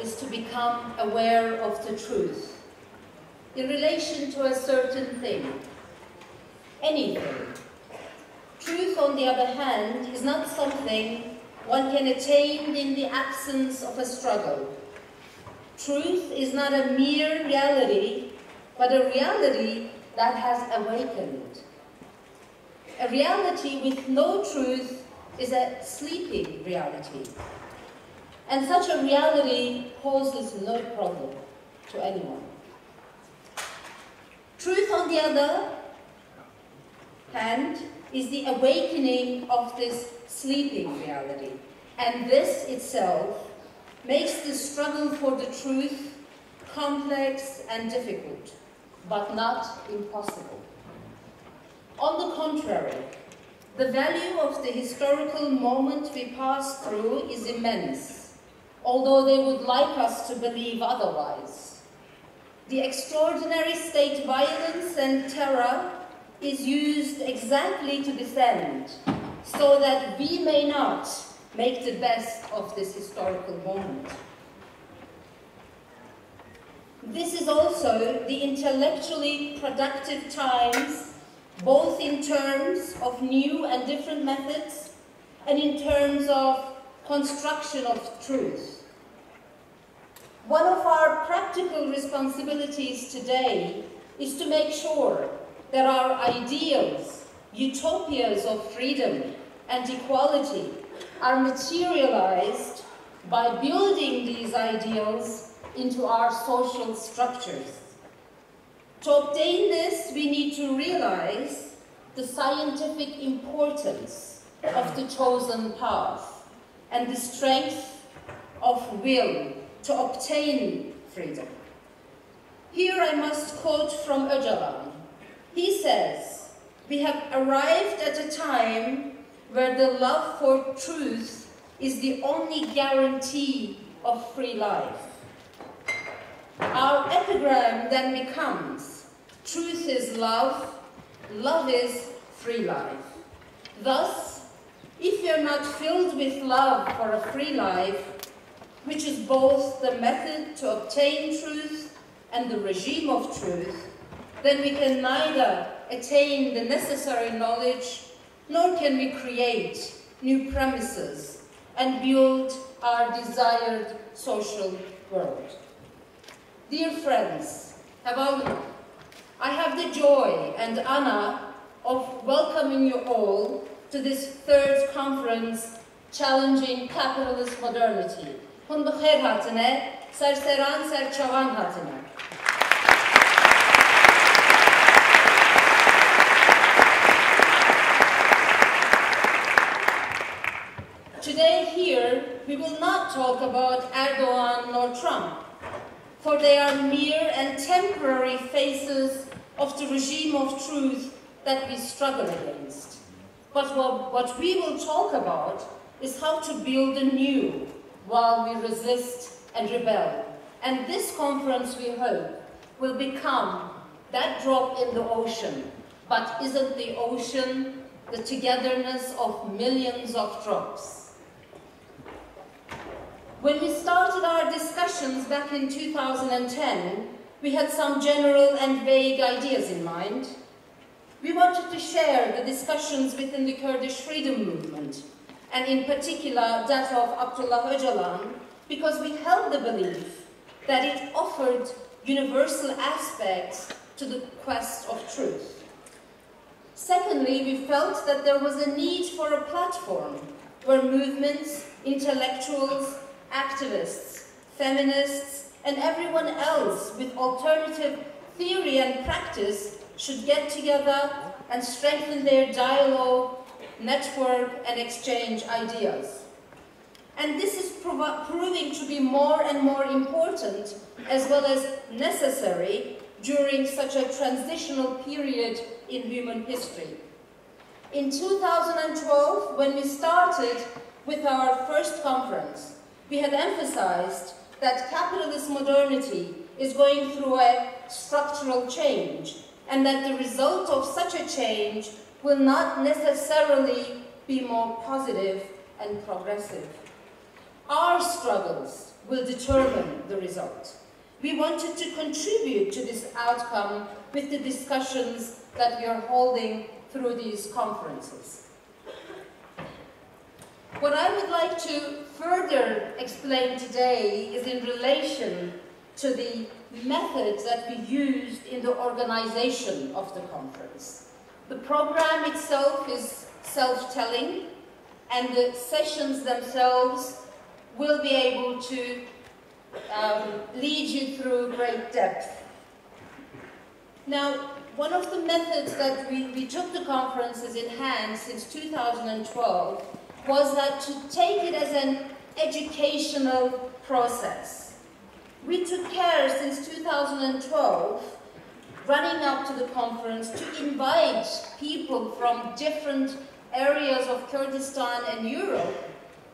is to become aware of the truth in relation to a certain thing, anything. Truth, on the other hand, is not something one can attain in the absence of a struggle. Truth is not a mere reality, but a reality that has awakened. A reality with no truth is a sleeping reality. And such a reality poses no problem to anyone. Truth, on the other hand, is the awakening of this sleeping reality. And this itself makes the struggle for the truth complex and difficult, but not impossible. On the contrary, the value of the historical moment we pass through is immense, although they would like us to believe otherwise. The extraordinary state violence and terror is used exactly to this end, so that we may not make the best of this historical moment. This is also the intellectually productive times, both in terms of new and different methods, and in terms of construction of truth. One of our practical responsibilities today is to make sure that our ideals, utopias of freedom and equality are materialized by building these ideals into our social structures. To obtain this, we need to realize the scientific importance of the chosen path and the strength of will to obtain freedom. Here I must quote from Öcalan. He says, we have arrived at a time where the love for truth is the only guarantee of free life. Our epigram then becomes, truth is love, love is free life. Thus, if you're not filled with love for a free life, which is both the method to obtain truth and the regime of truth, then we can neither attain the necessary knowledge nor can we create new premises and build our desired social world. Dear friends, I have the joy and honor of welcoming you all to this third conference challenging capitalist modernity. Today here, we will not talk about Erdogan nor Trump, for they are mere and temporary faces of the regime of truth that we struggle against. But what, what we will talk about is how to build anew while we resist and rebel. And this conference, we hope, will become that drop in the ocean. But isn't the ocean the togetherness of millions of drops? When we started our discussions back in 2010, we had some general and vague ideas in mind. We wanted to share the discussions within the Kurdish freedom movement, and in particular that of Abdullah Öcalan, because we held the belief that it offered universal aspects to the quest of truth. Secondly, we felt that there was a need for a platform where movements, intellectuals, activists, feminists, and everyone else with alternative theory and practice should get together and strengthen their dialogue, network, and exchange ideas. And this is proving to be more and more important as well as necessary during such a transitional period in human history. In 2012, when we started with our first conference, we had emphasized that capitalist modernity is going through a structural change and that the result of such a change will not necessarily be more positive and progressive. Our struggles will determine the result. We wanted to contribute to this outcome with the discussions that we are holding through these conferences. What I would like to further explain today is in relation to the methods that we used in the organization of the conference. The program itself is self-telling, and the sessions themselves will be able to um, lead you through great depth. Now, one of the methods that we, we took the conferences in hand since 2012 was that to take it as an educational process. We took care since 2012, running up to the conference, to invite people from different areas of Kurdistan and Europe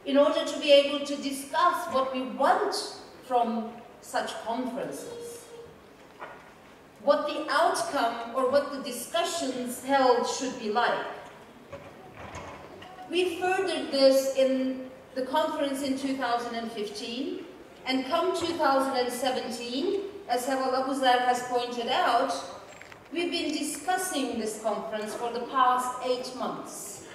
in order to be able to discuss what we want from such conferences. What the outcome or what the discussions held should be like. We furthered this in the conference in 2015, and come 2017, as Heval Abuzar has pointed out, we've been discussing this conference for the past eight months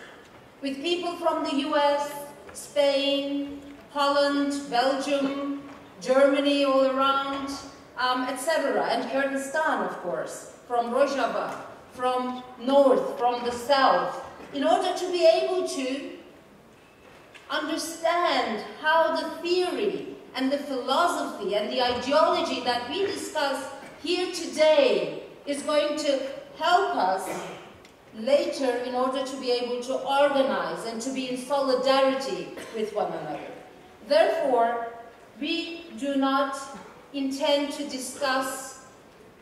with people from the US, Spain, Holland, Belgium, Germany all around, um, etc. And Kurdistan, of course, from Rojava, from north, from the south, in order to be able to understand how the theory and the philosophy and the ideology that we discuss here today is going to help us later in order to be able to organize and to be in solidarity with one another. Therefore, we do not intend to discuss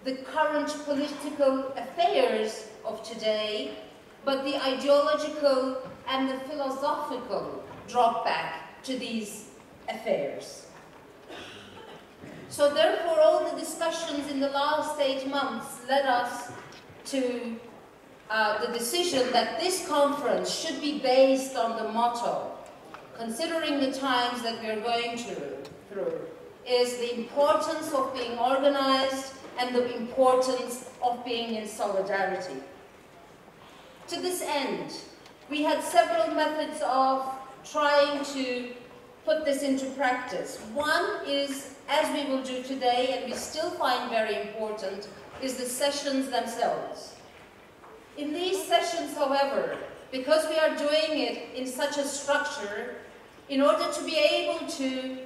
the current political affairs of today, but the ideological and the philosophical drop back to these affairs. So therefore, all the discussions in the last eight months led us to uh, the decision that this conference should be based on the motto, considering the times that we are going through, through is the importance of being organized and the importance of being in solidarity. To this end, we had several methods of trying to put this into practice. One is, as we will do today, and we still find very important, is the sessions themselves. In these sessions, however, because we are doing it in such a structure, in order to be able to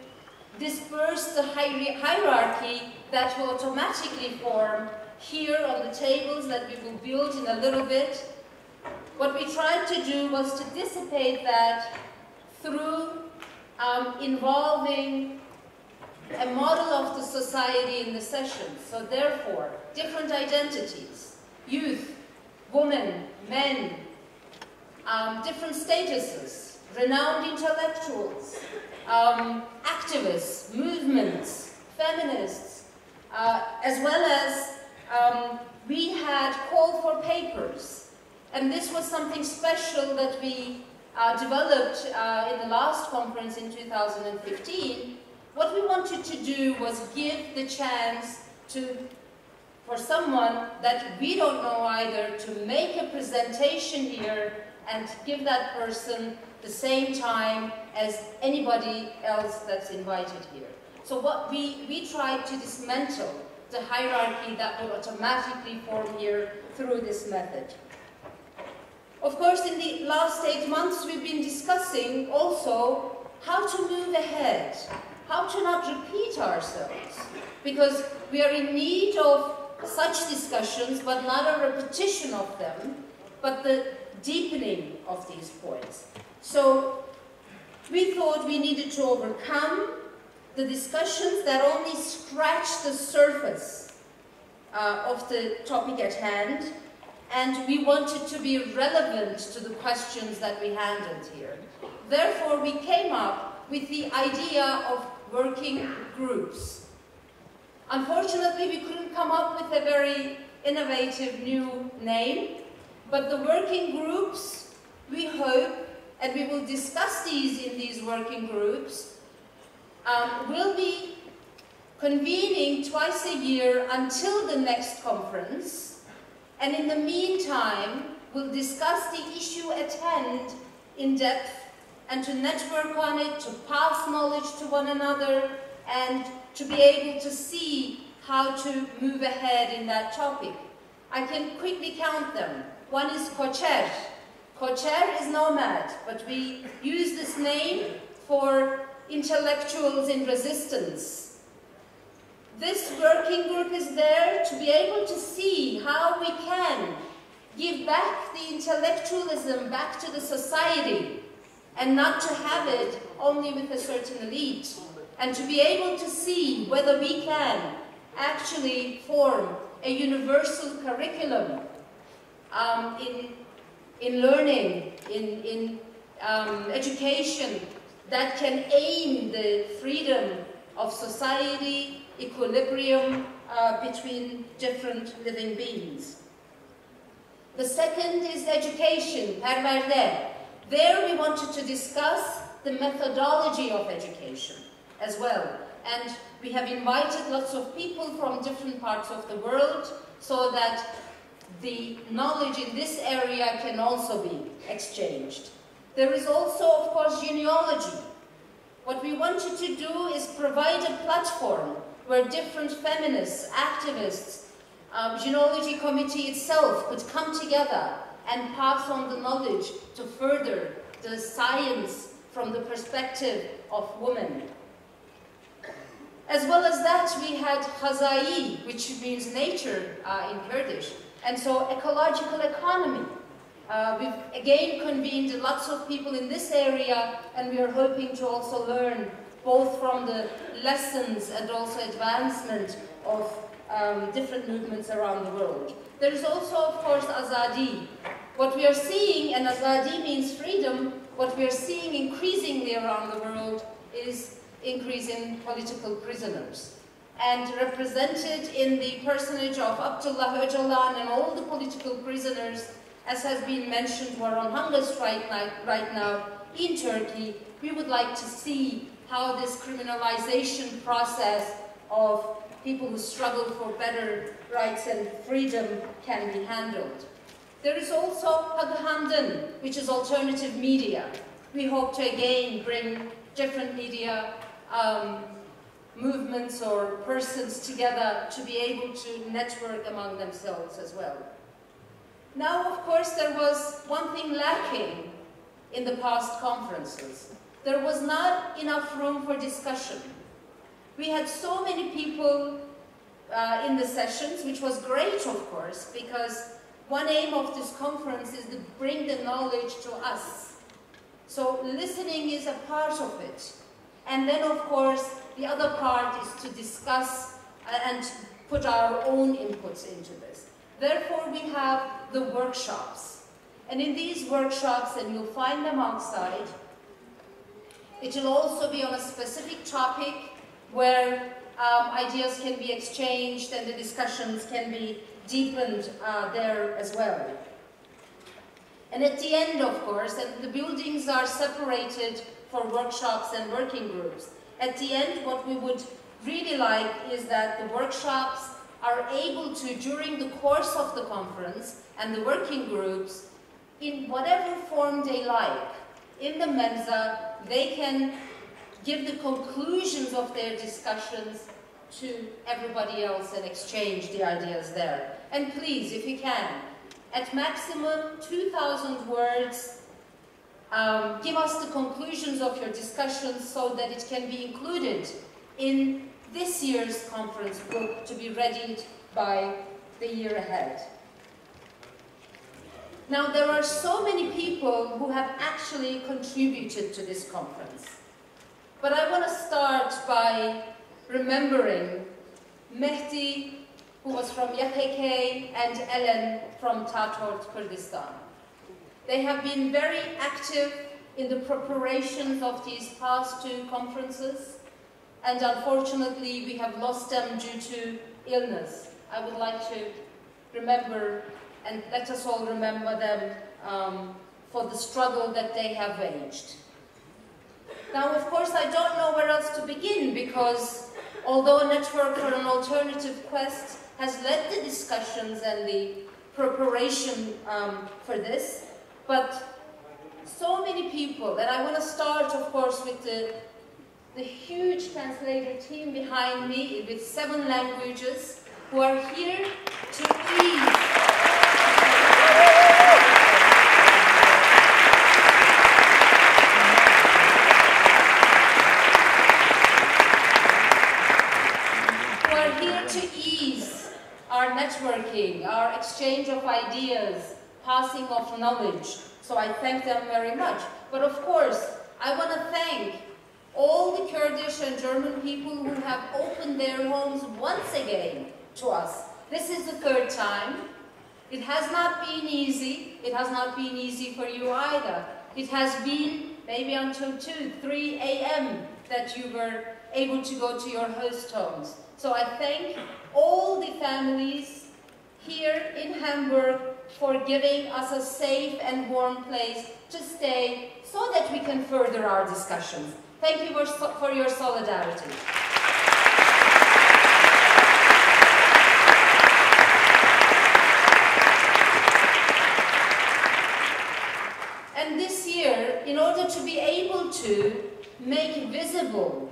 disperse the hierarchy that will automatically form here on the tables that we will build in a little bit, what we tried to do was to dissipate that through um, involving a model of the society in the session. So therefore, different identities, youth, women, men, um, different statuses, renowned intellectuals, um, activists, movements, feminists, uh, as well as um, we had call for papers. And this was something special that we uh, developed uh, in the last conference in 2015, what we wanted to do was give the chance to, for someone that we don't know either, to make a presentation here and give that person the same time as anybody else that's invited here. So what we, we tried to dismantle the hierarchy that will automatically form here through this method. Of course, in the last eight months, we've been discussing also how to move ahead, how to not repeat ourselves, because we are in need of such discussions, but not a repetition of them, but the deepening of these points. So we thought we needed to overcome the discussions that only scratch the surface uh, of the topic at hand and we wanted to be relevant to the questions that we handled here. Therefore, we came up with the idea of working groups. Unfortunately, we couldn't come up with a very innovative new name, but the working groups, we hope, and we will discuss these in these working groups, um, will be convening twice a year until the next conference, and in the meantime, we'll discuss the issue at hand in depth and to network on it, to pass knowledge to one another, and to be able to see how to move ahead in that topic. I can quickly count them. One is Kocher. Kocher is nomad, but we use this name for intellectuals in resistance. This working group is there to be able to see how we can give back the intellectualism back to the society and not to have it only with a certain elite and to be able to see whether we can actually form a universal curriculum um, in, in learning, in, in um, education that can aim the freedom of society, equilibrium uh, between different living beings. The second is education, perverde. There we wanted to discuss the methodology of education as well. And we have invited lots of people from different parts of the world so that the knowledge in this area can also be exchanged. There is also, of course, Jineology. What we wanted to do is provide a platform where different feminists, activists, um, Jineology committee itself could come together and pass on the knowledge to further the science from the perspective of women. As well as that, we had Khazai, which means nature uh, in Kurdish, and so ecological economy. Uh, we've again convened lots of people in this area, and we are hoping to also learn both from the lessons and also advancement of um, different movements around the world. There is also, of course, Azadi. What we are seeing, and Azadi means freedom, what we are seeing increasingly around the world is increase in political prisoners. And represented in the personage of Abdullah Öcalan and all the political prisoners, as has been mentioned, who are on hunger strike right now in Turkey, we would like to see how this criminalization process of people who struggle for better rights and freedom can be handled. There is also Ragihandin, which is alternative media. We hope to again bring different media um, movements or persons together to be able to network among themselves as well. Now, of course, there was one thing lacking in the past conferences. There was not enough room for discussion. We had so many people uh, in the sessions, which was great, of course, because one aim of this conference is to bring the knowledge to us. So listening is a part of it. And then, of course, the other part is to discuss uh, and put our own inputs into this. Therefore, we have the workshops. And in these workshops, and you'll find them outside, it will also be on a specific topic where um, ideas can be exchanged and the discussions can be deepened uh, there as well. And at the end, of course, and the buildings are separated for workshops and working groups. At the end, what we would really like is that the workshops are able to, during the course of the conference, and the working groups, in whatever form they like, in the Mensa, they can give the conclusions of their discussions to everybody else and exchange the ideas there. And please, if you can, at maximum 2,000 words, um, give us the conclusions of your discussions so that it can be included in this year's conference book to be readied by the year ahead. Now, there are so many people who have actually contributed to this conference. But I want to start by remembering Mehdi, who was from YPK, and Ellen from Tatort, Kurdistan. They have been very active in the preparations of these past two conferences, and unfortunately we have lost them due to illness. I would like to remember and let us all remember them um, for the struggle that they have waged. Now, of course, I don't know where else to begin because although a Network for an Alternative Quest has led the discussions and the preparation um, for this, but so many people, and I want to start, of course, with the, the huge translator team behind me with seven languages who are here to ease networking, our exchange of ideas, passing of knowledge. So I thank them very much. But of course, I want to thank all the Kurdish and German people who have opened their homes once again to us. This is the third time. It has not been easy. It has not been easy for you either. It has been maybe until 2, 3 a.m. that you were able to go to your host homes. So I thank all the families here in Hamburg for giving us a safe and warm place to stay so that we can further our discussions. Thank you for your solidarity. And this year, in order to be able to make visible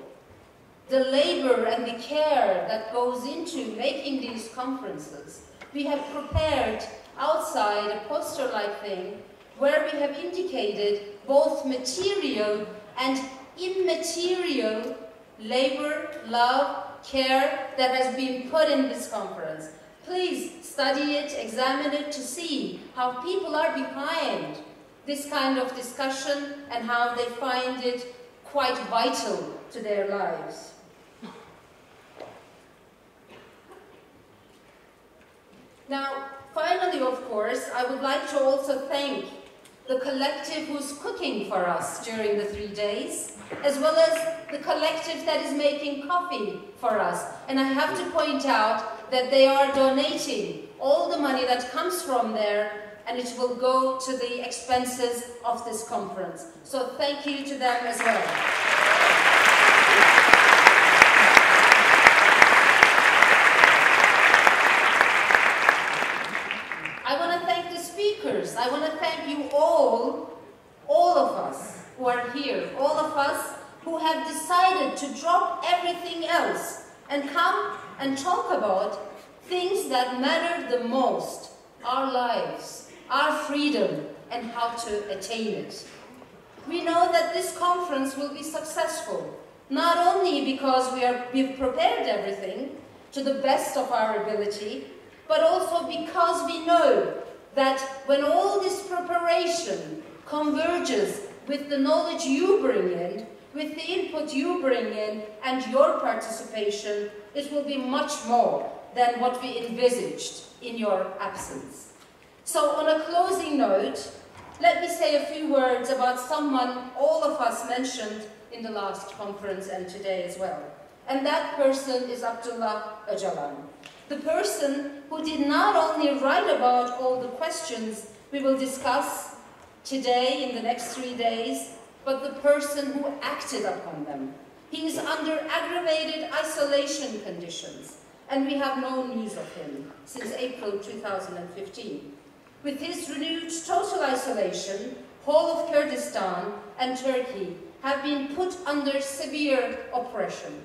the labor and the care that goes into making these conferences, we have prepared outside a poster-like thing where we have indicated both material and immaterial labor, love, care that has been put in this conference. Please study it, examine it to see how people are behind this kind of discussion and how they find it quite vital to their lives. Now, finally, of course, I would like to also thank the collective who's cooking for us during the three days, as well as the collective that is making coffee for us. And I have to point out that they are donating all the money that comes from there and it will go to the expenses of this conference. So thank you to them as well. I want to thank you all, all of us who are here, all of us who have decided to drop everything else and come and talk about things that matter the most, our lives, our freedom, and how to attain it. We know that this conference will be successful, not only because we are, we've prepared everything to the best of our ability, but also because we know that when all this preparation converges with the knowledge you bring in, with the input you bring in, and your participation, it will be much more than what we envisaged in your absence. So on a closing note, let me say a few words about someone all of us mentioned in the last conference and today as well. And that person is Abdullah Öcalan the person who did not only write about all the questions we will discuss today in the next three days, but the person who acted upon them. He is under aggravated isolation conditions, and we have no news of him since April 2015. With his renewed total isolation, whole of Kurdistan and Turkey have been put under severe oppression.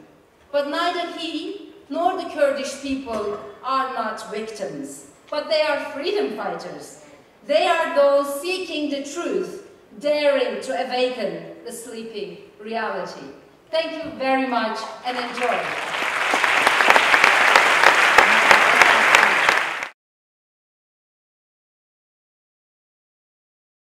But neither he nor the Kurdish people are not victims, but they are freedom fighters. They are those seeking the truth, daring to awaken the sleeping reality. Thank you very much and enjoy.